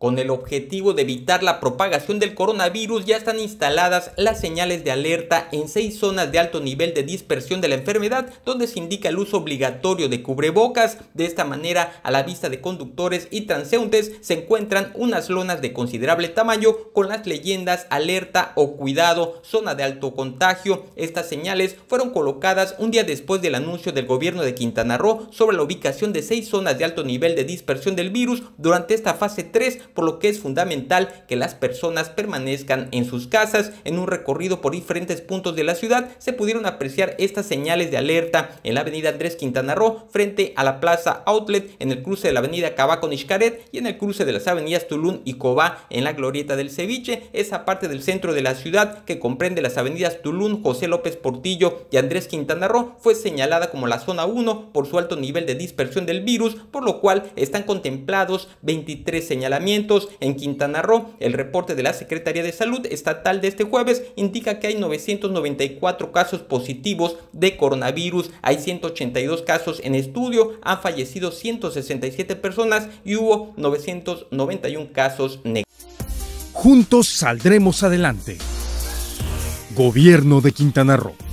Con el objetivo de evitar la propagación del coronavirus, ya están instaladas las señales de alerta en seis zonas de alto nivel de dispersión de la enfermedad, donde se indica el uso obligatorio de cubrebocas. De esta manera, a la vista de conductores y transeúntes, se encuentran unas lonas de considerable tamaño con las leyendas alerta o cuidado, zona de alto contagio. Estas señales fueron colocadas un día después del anuncio del gobierno de Quintana Roo sobre la ubicación de seis zonas de alto nivel de dispersión del virus durante esta fase 3 por lo que es fundamental que las personas permanezcan en sus casas. En un recorrido por diferentes puntos de la ciudad se pudieron apreciar estas señales de alerta en la avenida Andrés Quintana Roo frente a la plaza Outlet, en el cruce de la avenida Cabaco Nixcaret y en el cruce de las avenidas Tulum y Cobá en la glorieta del Ceviche, esa parte del centro de la ciudad que comprende las avenidas Tulum, José López Portillo y Andrés Quintana Roo fue señalada como la zona 1 por su alto nivel de dispersión del virus, por lo cual están contemplados 23 señalamientos en Quintana Roo. El reporte de la Secretaría de Salud Estatal de este jueves indica que hay 994 casos positivos de coronavirus, hay 182 casos en estudio, han fallecido 167 personas y hubo 991 casos negativos. Juntos saldremos adelante. Gobierno de Quintana Roo.